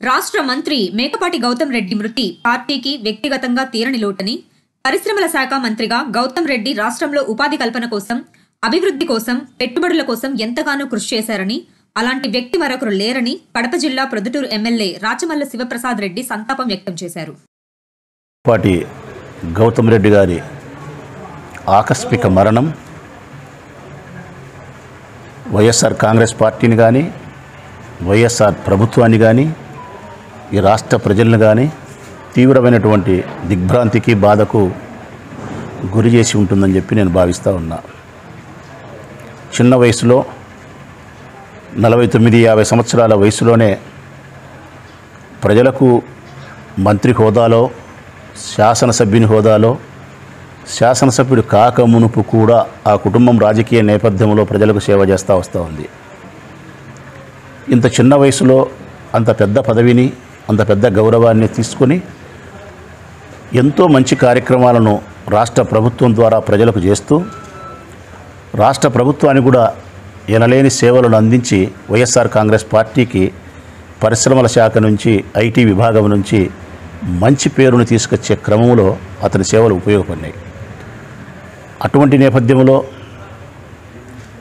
రాష్ట్ర మంత్రి మేకపాటి గౌతమ్ రెడ్డి మృతి పార్టీకి వ్యక్తిగతంగా తీరని లోటని పరిశ్రమల శాఖ మంత్రిగా గౌతమ్ రెడ్డి రాష్ట్రంలో ఉపాధి కల్పన కోసం అభివృద్ధి కోసం పెట్టుబడుల కోసం ఎంతగానో కృషి చేశారని అలాంటి వ్యక్తి మరొకరు లేరని కడప జిల్లా ప్రొద్దుటూరు ఎమ్మెల్యే రాచమల్ల శివప్రసాద్ రెడ్డి సంతాపం వ్యక్తం చేశారు. పాటి గౌతమ్ రెడ్డి గారి ఆకస్మిక మరణం వైఎస్ఆర్ కాంగ్రెస్ పార్టీని కానీ వైఎస్ఆర్ ప్రభుత్వాన్ని కానీ ఈ రాష్ట్ర ప్రజలను కానీ తీవ్రమైనటువంటి దిగ్భ్రాంతికి బాధకు గురి చేసి ఉంటుందని చెప్పి నేను భావిస్తూ ఉన్నా. చిన్న వయసులో నలభై తొమ్మిది యాభై సంవత్సరాల వయసులోనే ప్రజలకు మంత్రి హోదాలో శాసనసభ్యుని హోదాలో శాసనసభ్యుడు కాక మునుపు కూడా ఆ కుటుంబం రాజకీయ నేపథ్యంలో ప్రజలకు సేవ చేస్తూ వస్తూ ఉంది. ఇంత చిన్న వయసులో అంత పెద్ద పదవిని అంత పెద్ద గౌరవాన్ని తీసుకొని ఎంతో మంచి కార్యక్రమాలను రాష్ట్ర ప్రభుత్వం ద్వారా ప్రజలకు చేస్తూ రాష్ట్ర ప్రభుత్వానికి కూడా ఎనలేని సేవలను అందించి వైఎస్ఆర్ కాంగ్రెస్ పార్టీకి పరిశ్రమల శాఖ నుంచి ఐటీ విభాగం నుంచి మంచి పేరును తీసుకొచ్చే క్రమంలో అతని సేవలు ఉపయోగపడినాయి. అటువంటి నేపథ్యంలో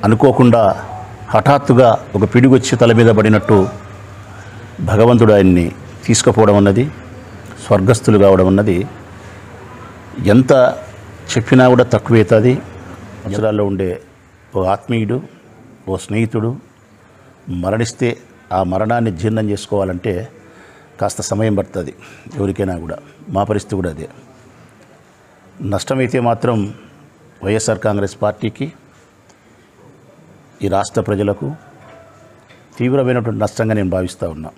అనుకోకుండా హఠాత్తుగా ఒక పిడిగొచ్చి తల మీద పడినట్టు భగవంతుడు ఆయన్ని తీసుకుపోవడం అన్నది స్వర్గస్థులు కావడం అన్నది ఎంత చెప్పినా కూడా తక్కువైతుంది అక్షరాల్లో ఉండే ఓ ఆత్మీయుడు ఓ స్నేహితుడు మరణిస్తే ఆ మరణాన్ని జీర్ణం చేసుకోవాలంటే కాస్త సమయం పడుతుంది ఎవరికైనా కూడా. మా పరిస్థితి కూడా అదే. నష్టమైతే మాత్రం వైఎస్ఆర్ కాంగ్రెస్ పార్టీకి ఈ రాష్ట్ర ప్రజలకు తీవ్రమైనటువంటి నష్టంగా నేను భావిస్తూ ఉన్నా.